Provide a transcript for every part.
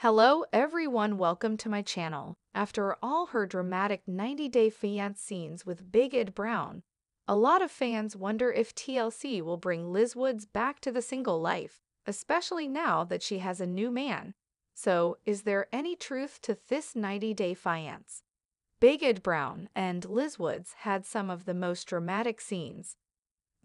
Hello everyone, welcome to my channel. After all her dramatic 90-day fiance scenes with Big Ed Brown, a lot of fans wonder if TLC will bring Liz Woods back to the single life, especially now that she has a new man. So, is there any truth to this 90-day fiance? Big Ed Brown and Liz Woods had some of the most dramatic scenes,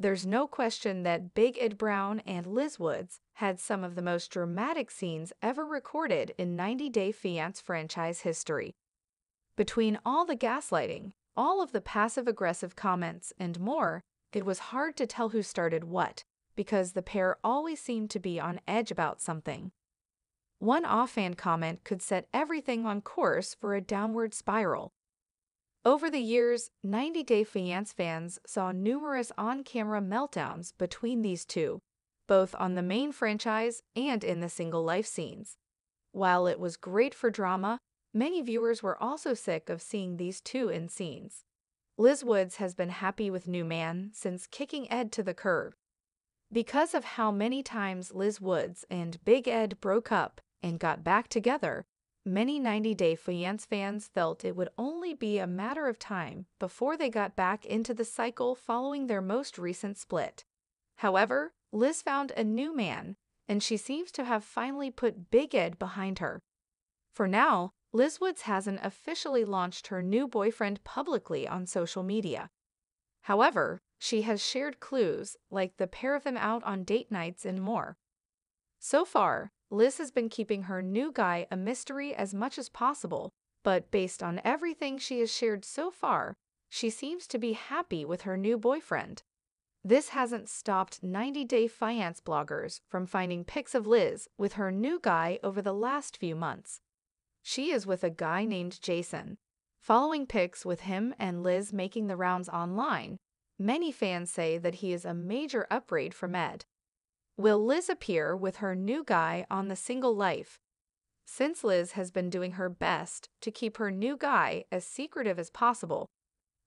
there's no question that Big Ed Brown and Liz Woods had some of the most dramatic scenes ever recorded in 90 Day Fiance franchise history. Between all the gaslighting, all of the passive aggressive comments, and more, it was hard to tell who started what, because the pair always seemed to be on edge about something. One offhand comment could set everything on course for a downward spiral. Over the years, 90 Day Fiance fans saw numerous on camera meltdowns between these two, both on the main franchise and in the single life scenes. While it was great for drama, many viewers were also sick of seeing these two in scenes. Liz Woods has been happy with New Man since kicking Ed to the curb. Because of how many times Liz Woods and Big Ed broke up and got back together, Many 90 Day Fiance fans felt it would only be a matter of time before they got back into the cycle following their most recent split. However, Liz found a new man, and she seems to have finally put Big Ed behind her. For now, Liz Woods hasn't officially launched her new boyfriend publicly on social media. However, she has shared clues like the pair of them out on date nights and more. So far, Liz has been keeping her new guy a mystery as much as possible, but based on everything she has shared so far, she seems to be happy with her new boyfriend. This hasn't stopped 90 Day Fiance bloggers from finding pics of Liz with her new guy over the last few months. She is with a guy named Jason. Following pics with him and Liz making the rounds online, many fans say that he is a major upgrade from Ed. Will Liz appear with her new guy on the single life? Since Liz has been doing her best to keep her new guy as secretive as possible,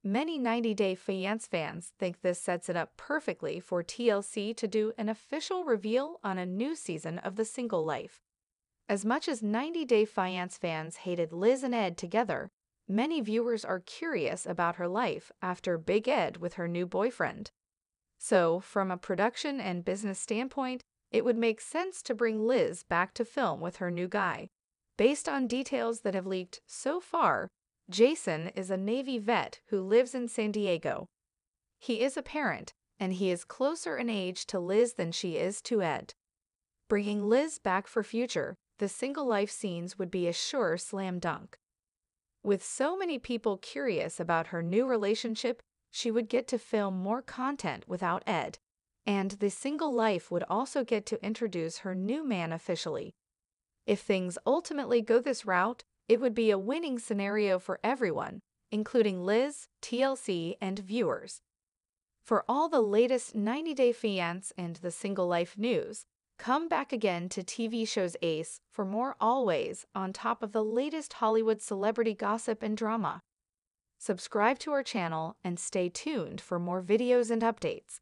many 90 Day Fiance fans think this sets it up perfectly for TLC to do an official reveal on a new season of The Single Life. As much as 90 Day Fiance fans hated Liz and Ed together, many viewers are curious about her life after Big Ed with her new boyfriend. So, from a production and business standpoint, it would make sense to bring Liz back to film with her new guy. Based on details that have leaked so far, Jason is a Navy vet who lives in San Diego. He is a parent, and he is closer in age to Liz than she is to Ed. Bringing Liz back for future, the single life scenes would be a sure slam dunk. With so many people curious about her new relationship, she would get to film more content without Ed, and the single life would also get to introduce her new man officially. If things ultimately go this route, it would be a winning scenario for everyone, including Liz, TLC, and viewers. For all the latest 90 Day Fiance and the single life news, come back again to TV shows Ace for more always on top of the latest Hollywood celebrity gossip and drama. Subscribe to our channel and stay tuned for more videos and updates.